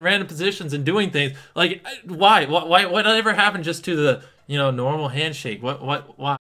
random positions and doing things. Like, why? Why? Why? Whatever happened just to the you know normal handshake? What? What? Why?